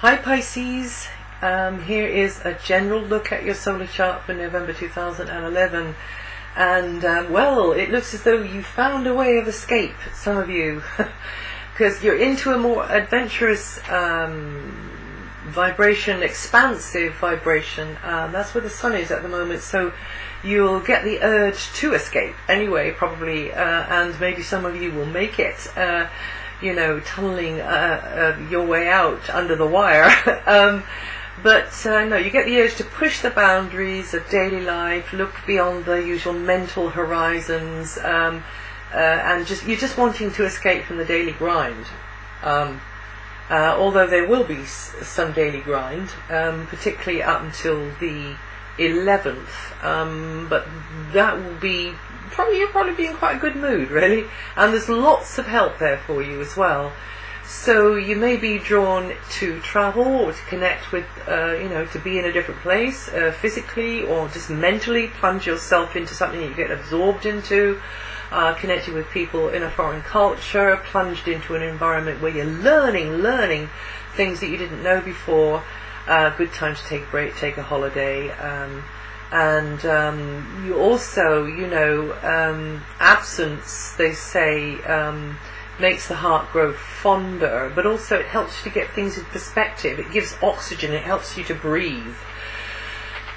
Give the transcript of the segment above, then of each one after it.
Hi Pisces, um, here is a general look at your solar chart for November 2011. And um, well, it looks as though you found a way of escape, some of you, because you're into a more adventurous um, vibration, expansive vibration. Um, that's where the sun is at the moment. So you'll get the urge to escape anyway, probably, uh, and maybe some of you will make it. Uh, you know, tunneling uh, uh, your way out under the wire. um, but uh, no, you get the urge to push the boundaries of daily life, look beyond the usual mental horizons, um, uh, and just you're just wanting to escape from the daily grind. Um, uh, although there will be some daily grind, um, particularly up until the 11th, um, but that will be probably you'll probably be in quite a good mood, really. And there's lots of help there for you as well. So you may be drawn to travel or to connect with, uh, you know, to be in a different place uh, physically or just mentally plunge yourself into something that you get absorbed into. Uh, connecting with people in a foreign culture, plunged into an environment where you're learning, learning things that you didn't know before. Uh, good time to take a break, take a holiday. Um, and um, you also, you know, um, absence, they say, um, makes the heart grow fonder, but also it helps you to get things in perspective. It gives oxygen, it helps you to breathe.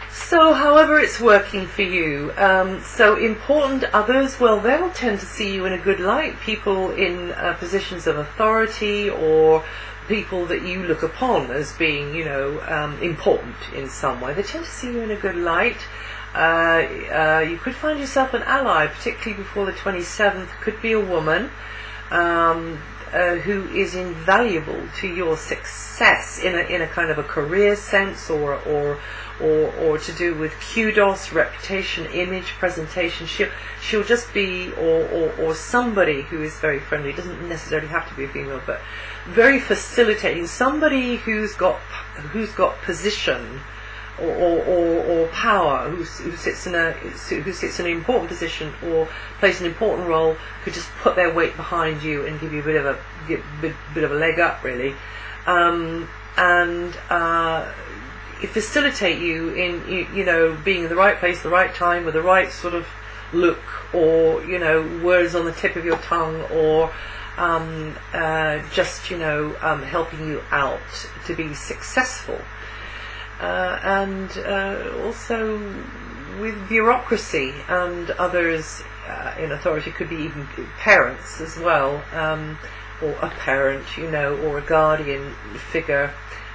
So, however it's working for you, um, so important others, well, they'll tend to see you in a good light. People in uh, positions of authority or people that you look upon as being, you know, um, important in some way, they tend to see you in a good light. Uh, uh, you could find yourself an ally, particularly before the 27th. Could be a woman um, uh, who is invaluable to your success in a in a kind of a career sense, or or or, or to do with kudos, reputation, image, presentation. She'll she'll just be or, or or somebody who is very friendly. Doesn't necessarily have to be a female, but very facilitating. Somebody who's got who's got position or, or, or, or power, who, who sits in a who sits in an important position or plays an important role, could just put their weight behind you and give you a bit of a bit, bit of a leg up, really, um, and uh, facilitate you in you, you know being in the right place, at the right time, with the right sort of look, or you know words on the tip of your tongue, or um, uh, just you know um, helping you out to be successful uh, and uh, also with bureaucracy and others uh, in authority could be even parents as well, um, or a parent, you know, or a guardian figure.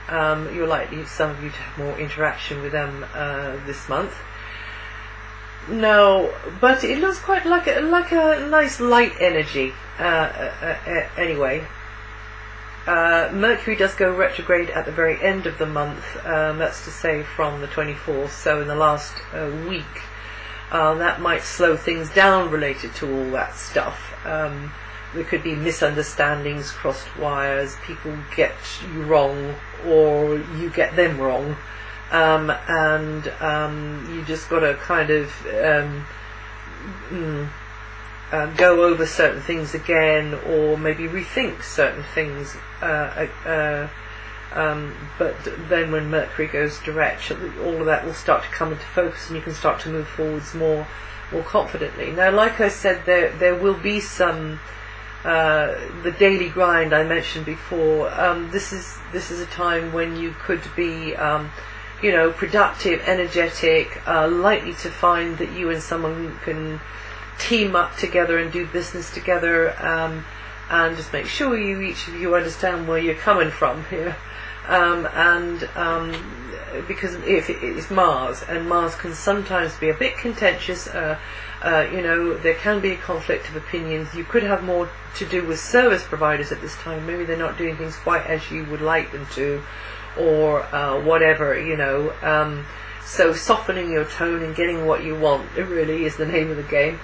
Um, you're likely, some of you, to have more interaction with them uh, this month. No, but it looks quite like a, like a nice light energy. Uh, uh, uh, anyway, uh, Mercury does go retrograde at the very end of the month, um, that's to say from the 24th, so in the last uh, week. That might slow things down related to all that stuff. Um, there could be misunderstandings, crossed wires, people get you wrong, or you get them wrong. Um, and um, you just got to kind of um, mm, uh, go over certain things again, or maybe rethink certain things. Uh, uh, um, but then when Mercury goes direct, all of that will start to come into focus, and you can start to move forwards more, more confidently. Now, like I said, there there will be some. Uh, the daily grind I mentioned before. Um, this is this is a time when you could be, um, you know, productive, energetic, uh, likely to find that you and someone can team up together and do business together, um, and just make sure you each of you understand where you're coming from here. Um, and um, because if it's Mars, and Mars can sometimes be a bit contentious. Uh, uh, you know, there can be a conflict of opinions. You could have more to do with service providers at this time. Maybe they're not doing things quite as you would like them to, or uh, whatever. You know. Um, so softening your tone and getting what you want really is the name of the game.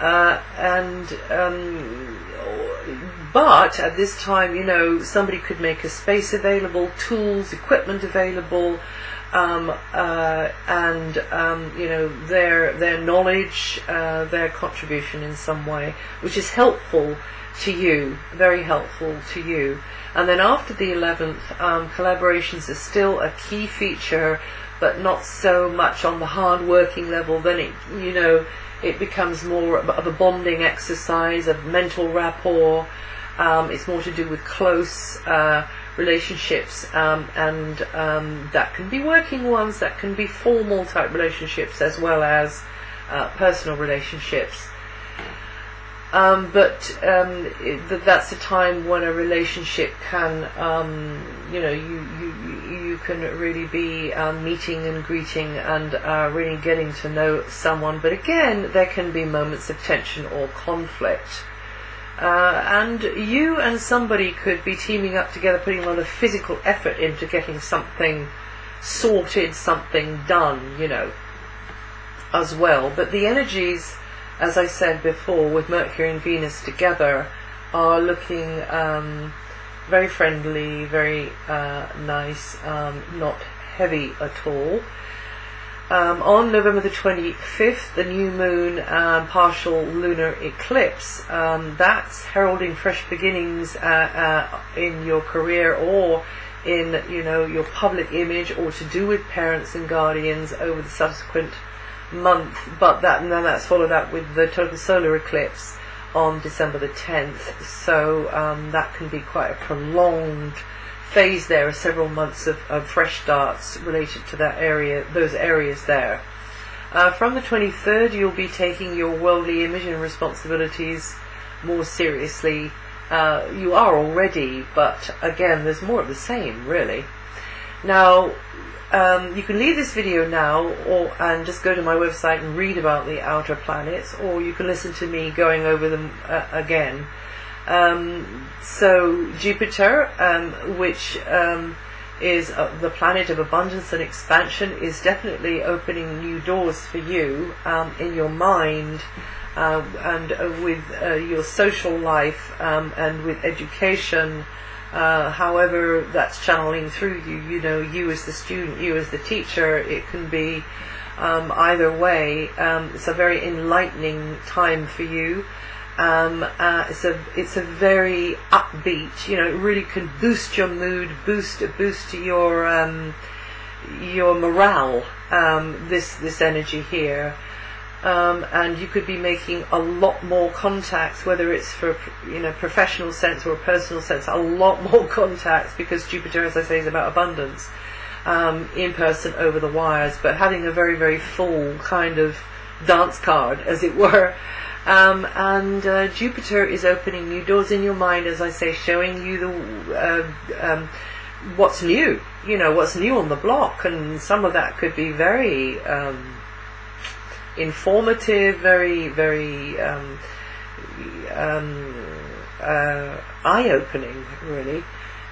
Uh, and um, but at this time, you know, somebody could make a space available, tools, equipment available, um, uh, and um, you know their their knowledge, uh, their contribution in some way, which is helpful to you, very helpful to you. And then after the 11th, um, collaborations are still a key feature, but not so much on the hard working level. Then it, you know, it becomes more of a bonding exercise, of mental rapport. Um, it's more to do with close uh, relationships, um, and um, that can be working ones, that can be formal type relationships, as well as uh, personal relationships. Um, but um, it, that's a time when a relationship can, um, you know, you, you you can really be um, meeting and greeting and uh, really getting to know someone. But again, there can be moments of tension or conflict. Uh, and you and somebody could be teaming up together, putting a lot of physical effort into getting something sorted, something done, you know, as well. But the energies as I said before, with Mercury and Venus together, are looking um, very friendly, very uh, nice, um, not heavy at all. Um, on November the 25th, the new moon um, partial lunar eclipse, um, that's heralding fresh beginnings uh, uh, in your career or in you know your public image or to do with parents and guardians over the subsequent month, but that and then that's followed up with the total solar eclipse on December the 10th. So um, that can be quite a prolonged phase there, of several months of, of fresh starts related to that area, those areas there. Uh, from the 23rd, you'll be taking your worldly and responsibilities more seriously. Uh, you are already, but again, there's more of the same, really. Now, um, you can leave this video now or and just go to my website and read about the outer planets or you can listen to me going over them uh, again. Um, so Jupiter, um, which um, is uh, the planet of abundance and expansion, is definitely opening new doors for you um, in your mind uh, and uh, with uh, your social life um, and with education uh, however that's channeling through you, you know, you as the student, you as the teacher, it can be um, either way. Um, it's a very enlightening time for you. Um, uh, it's a it's a very upbeat. You know, it really can boost your mood, boost boost your um, your morale. Um, this this energy here um, and you could be making a lot more contacts, whether it's for you know professional sense or a personal sense, a lot more contacts because Jupiter, as I say, is about abundance um, in person over the wires, but having a very very full kind of dance card, as it were. Um, and uh, Jupiter is opening new doors in your mind, as I say, showing you the uh, um, what's new. You know what's new on the block, and some of that could be very um, informative, very, very um, um, uh, eye-opening, really,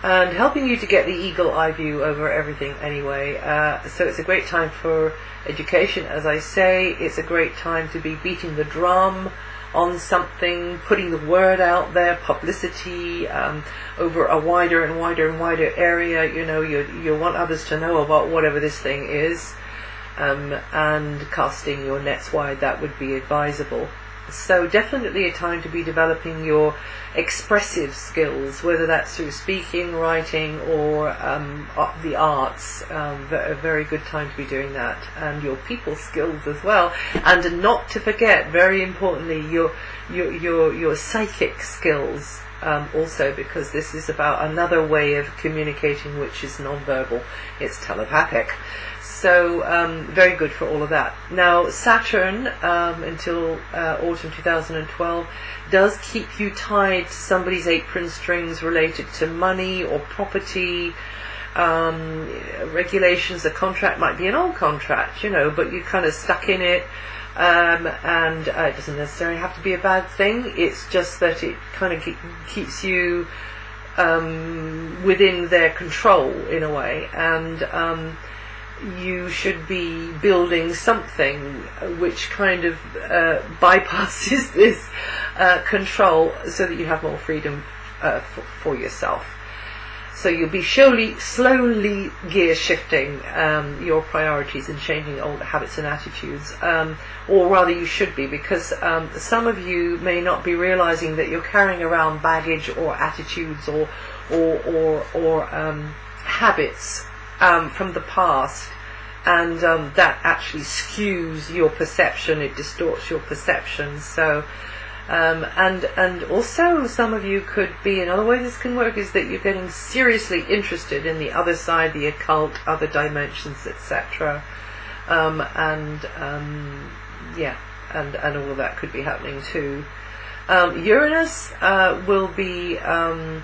and helping you to get the eagle eye view over everything anyway. Uh, so it's a great time for education, as I say. It's a great time to be beating the drum on something, putting the word out there, publicity um, over a wider and wider and wider area. You know, you you want others to know about whatever this thing is um, and casting your nets wide, that would be advisable. So definitely a time to be developing your expressive skills, whether that's through speaking, writing, or um, the arts. Um, a very good time to be doing that, and your people skills as well. And not to forget, very importantly, your your your, your psychic skills. Um, also, because this is about another way of communicating which is non-verbal, it's telepathic. So um, very good for all of that. Now Saturn um, until uh, autumn 2012 does keep you tied to somebody's apron strings related to money or property. Um, regulations, a contract might be an old contract, you know, but you're kind of stuck in it. Um, and uh, it doesn't necessarily have to be a bad thing. It's just that it kind of keeps you um, within their control in a way, and um, you should be building something which kind of uh, bypasses this uh, control so that you have more freedom uh, for, for, yourself. So you'll be slowly, slowly gear shifting um, your priorities and changing old habits and attitudes, um, or rather you should be, because um, some of you may not be realizing that you're carrying around baggage or attitudes or or or, or um, habits um, from the past, and um, that actually skews your perception. It distorts your perception. So. Um, and and also some of you could be another way this can work is that you're getting seriously interested in the other side, the occult, other dimensions, etc. Um, and um, yeah, and and all of that could be happening too. Um, Uranus uh, will be um,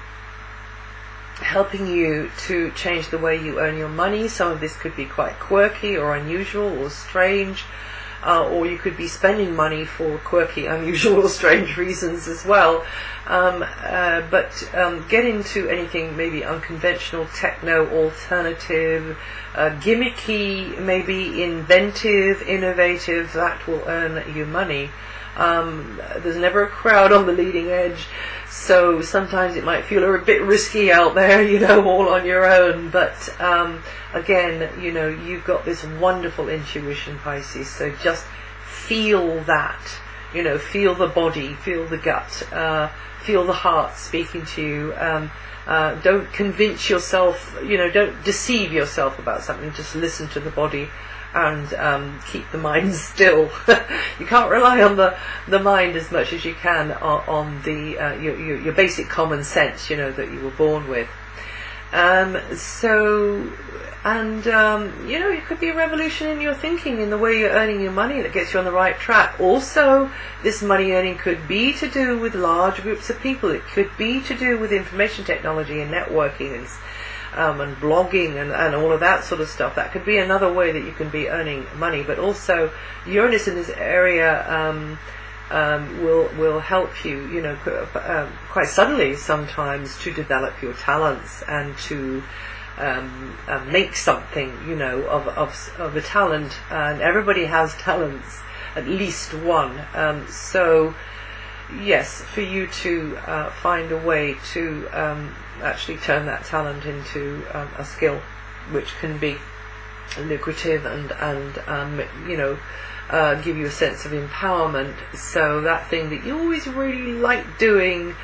helping you to change the way you earn your money. Some of this could be quite quirky or unusual or strange uh, or you could be spending money for quirky, unusual, or strange reasons as well. Um, uh, but um, get into anything maybe unconventional, techno, alternative, uh, gimmicky, maybe inventive, innovative, that will earn you money. Um, there's never a crowd on the leading edge, so sometimes it might feel a bit risky out there, you know, all on your own. But um, again, you know, you've got this wonderful intuition, Pisces. So just feel that, you know, feel the body, feel the gut, uh, feel the heart speaking to you. Um, uh, don't convince yourself, you know, don't deceive yourself about something. Just listen to the body and um, keep the mind still. you can't rely on the, the mind as much as you can on, on the uh, your, your, your, basic common sense, you know, that you were born with. Um, so and um, you know it could be a revolution in your thinking in the way you're earning your money that gets you on the right track also this money earning could be to do with large groups of people it could be to do with information technology and networking and, um, and blogging and, and all of that sort of stuff that could be another way that you can be earning money but also uranus in this area um, um, will will help you, you know, um, quite suddenly sometimes to develop your talents and to um, uh, make something, you know, of, of, of a talent, and everybody has talents, at least one. Um, so, yes, for you to uh, find a way to um, actually turn that talent into um, a skill, which can be lucrative and and um, you know. Uh, give you a sense of empowerment. So that thing that you always really like doing,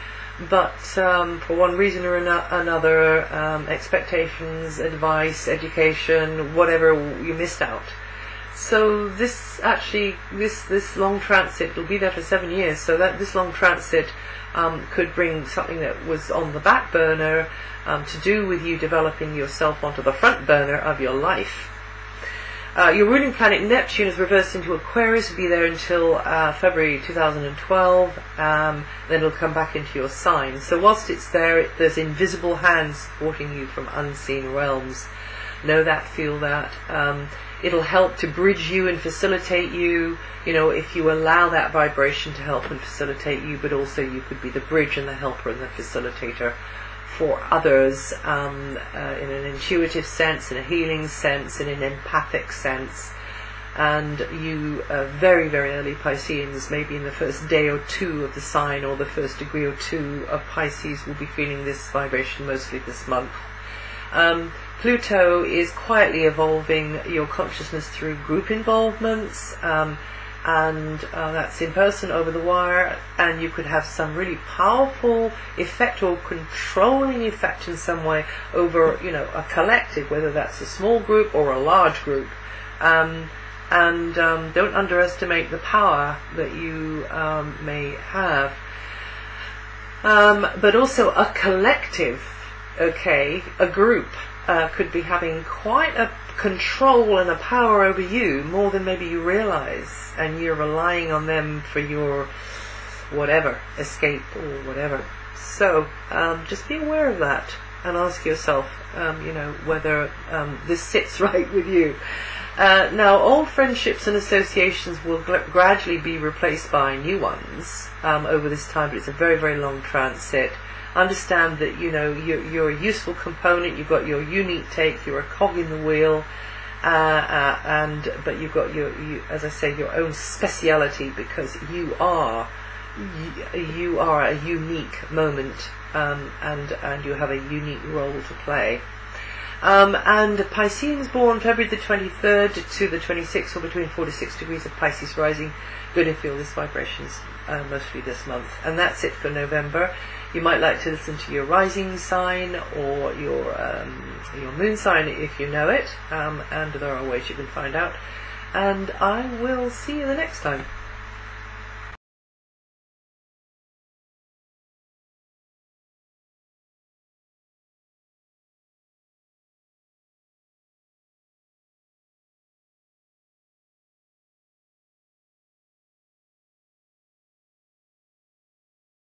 but um, for one reason or another, um, expectations, advice, education, whatever, you missed out. So this actually, this this long transit will be there for seven years. So that this long transit um, could bring something that was on the back burner um, to do with you developing yourself onto the front burner of your life. Uh, your ruling planet Neptune is reversed into Aquarius, will be there until uh, February 2012, um, then it'll come back into your sign. So whilst it's there, it, there's invisible hands supporting you from unseen realms. Know that, feel that. Um, it'll help to bridge you and facilitate you, you know, if you allow that vibration to help and facilitate you, but also you could be the bridge and the helper and the facilitator for others um, uh, in an intuitive sense, in a healing sense, in an empathic sense. And you, uh, very, very early Pisceans, maybe in the first day or two of the sign or the first degree or two of Pisces, will be feeling this vibration mostly this month. Um, Pluto is quietly evolving your consciousness through group involvements. Um, and uh, that's in person over the wire, and you could have some really powerful effect or controlling effect in some way over, you know, a collective, whether that's a small group or a large group. Um, and um, don't underestimate the power that you um, may have. Um, but also a collective, okay, a group uh, could be having quite a control and a power over you more than maybe you realize, and you're relying on them for your whatever, escape or whatever. So um, just be aware of that and ask yourself, um, you know, whether um, this sits right with you. Uh, now, old friendships and associations will gradually be replaced by new ones um, over this time, but it's a very, very long transit understand that you know you're, you're a useful component. You've got your unique take. You're a cog in the wheel, uh, uh, and but you've got your, you, as I say, your own speciality because you are y- you are a unique moment um, and and you have a unique role to play. Um, and Pisceans born February the 23rd to the 26th or between 4 to 6 degrees of Pisces rising going to feel these vibrations uh, mostly this month. And that's it for November. You might like to listen to your rising sign or your um, your moon sign if you know it, um, and there are ways you can find out. And I will see you the next time.